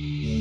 you